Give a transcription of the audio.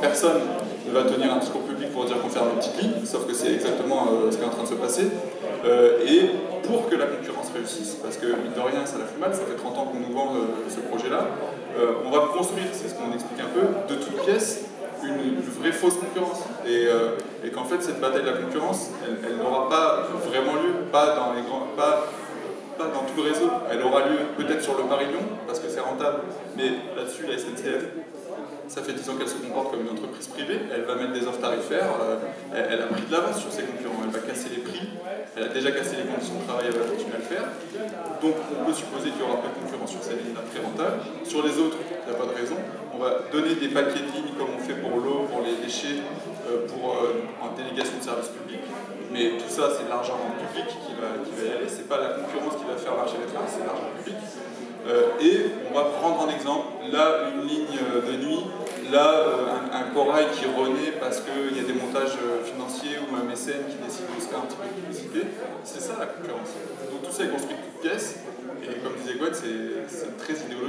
Personne ne va tenir un discours public pour dire qu'on ferme une petite ligne, sauf que c'est exactement euh, ce qui est en train de se passer. Euh, et pour que la concurrence réussisse, parce que mine de rien, ça la fait mal, ça fait 30 ans qu'on nous vend ce projet-là, on va construire, c'est ce qu'on explique un peu, de toutes pièces, une, vraie fausse concurrence. Et, qu'en fait, cette bataille de la concurrence, elle, n'aura pas vraiment lieu, pas dans les grands. Pas, pas dans tout le réseau. Elle aura lieu peut-être sur le Paris-Lyon, parce que c'est rentable, mais là-dessus, la SNCF, ça fait 10 ans qu'elle se comporte comme une entreprise privée, elle va mettre des offres tarifaires, euh, elle, a pris de l'avance sur ses concurrents, elle va casser les prix, elle a déjà cassé les conditions de travail, elle va continuer à le faire. Donc on peut supposer qu'il y aura pas de concurrence sur cette ligne-là très rentable. Sur les autres, il n'y a pas de raison. On va donner des paquets de lignes comme on fait pour l'eau, pour les déchets, euh, pour, euh, en délégation de services publics. Mais tout ça, c'est l'argent public qui va, qui va y aller, c'est pas la concurrence qui va c'est l'argent public. Euh, et on va prendre en exemple, là, une ligne de nuit, là, euh, un, corail qui renaît parce qu'il y a des montages euh, financiers ou un mécène qui décide de se faire un petit peu de publicité. C'est ça la concurrence. Donc tout ça est construit de toutes pièces, et comme disait Gwen, c'est très idéologique.